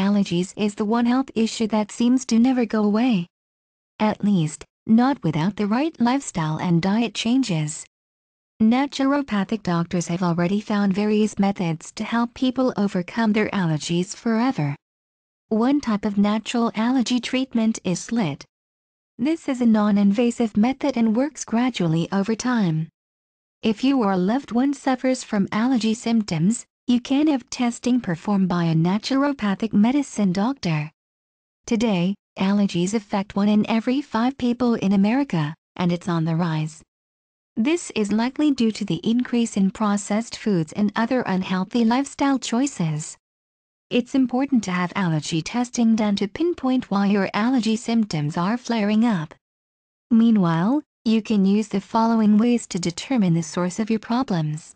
allergies is the one health issue that seems to never go away. At least, not without the right lifestyle and diet changes. Naturopathic doctors have already found various methods to help people overcome their allergies forever. One type of natural allergy treatment is SLIT. This is a non-invasive method and works gradually over time. If you or a loved one suffers from allergy symptoms, you can have testing performed by a naturopathic medicine doctor. Today, allergies affect one in every five people in America, and it's on the rise. This is likely due to the increase in processed foods and other unhealthy lifestyle choices. It's important to have allergy testing done to pinpoint why your allergy symptoms are flaring up. Meanwhile, you can use the following ways to determine the source of your problems.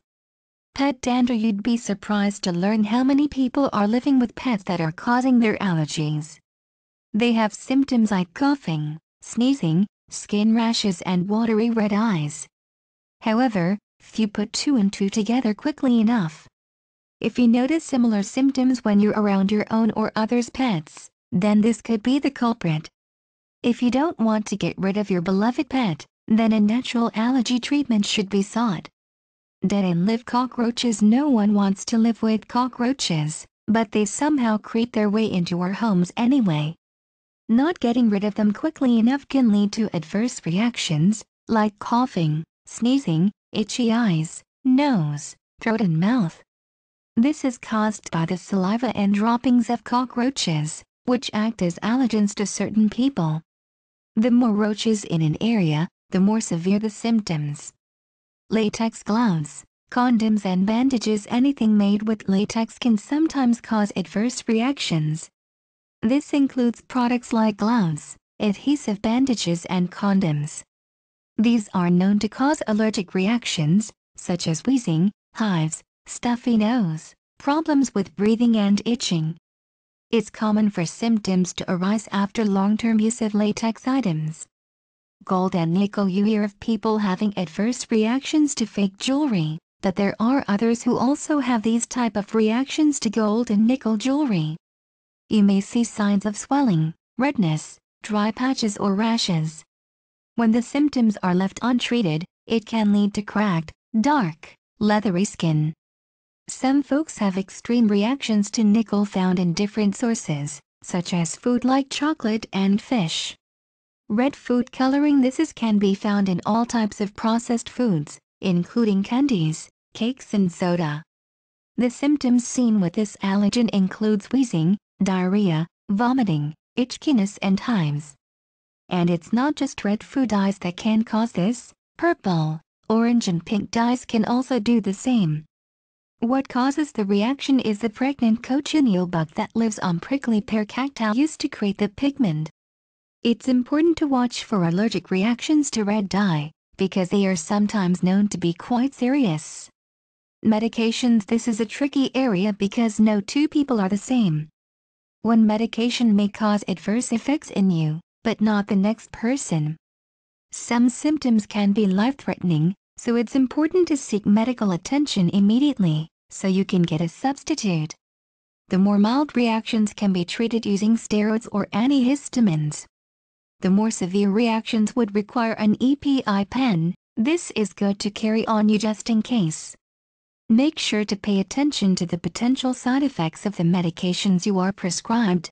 Pet dander You'd be surprised to learn how many people are living with pets that are causing their allergies. They have symptoms like coughing, sneezing, skin rashes and watery red eyes. However, few put two and two together quickly enough. If you notice similar symptoms when you're around your own or others' pets, then this could be the culprit. If you don't want to get rid of your beloved pet, then a natural allergy treatment should be sought. Dead and live cockroaches No one wants to live with cockroaches, but they somehow creep their way into our homes anyway. Not getting rid of them quickly enough can lead to adverse reactions, like coughing, sneezing, itchy eyes, nose, throat and mouth. This is caused by the saliva and droppings of cockroaches, which act as allergens to certain people. The more roaches in an area, the more severe the symptoms. Latex gloves, condoms and bandages anything made with latex can sometimes cause adverse reactions. This includes products like gloves, adhesive bandages and condoms. These are known to cause allergic reactions, such as wheezing, hives, stuffy nose, problems with breathing and itching. It's common for symptoms to arise after long-term use of latex items. Gold and nickel You hear of people having adverse reactions to fake jewelry, but there are others who also have these type of reactions to gold and nickel jewelry. You may see signs of swelling, redness, dry patches or rashes. When the symptoms are left untreated, it can lead to cracked, dark, leathery skin. Some folks have extreme reactions to nickel found in different sources, such as food like chocolate and fish. Red food coloring This is can be found in all types of processed foods, including candies, cakes and soda. The symptoms seen with this allergen includes wheezing, diarrhea, vomiting, itchiness and hives. And it's not just red food dyes that can cause this, purple, orange and pink dyes can also do the same. What causes the reaction is the pregnant cochineal bug that lives on prickly pear cacti used to create the pigment. It's important to watch for allergic reactions to red dye, because they are sometimes known to be quite serious. Medications This is a tricky area because no two people are the same. One medication may cause adverse effects in you, but not the next person. Some symptoms can be life-threatening, so it's important to seek medical attention immediately, so you can get a substitute. The more mild reactions can be treated using steroids or antihistamines. The more severe reactions would require an EpiPen, this is good to carry on you just in case. Make sure to pay attention to the potential side effects of the medications you are prescribed,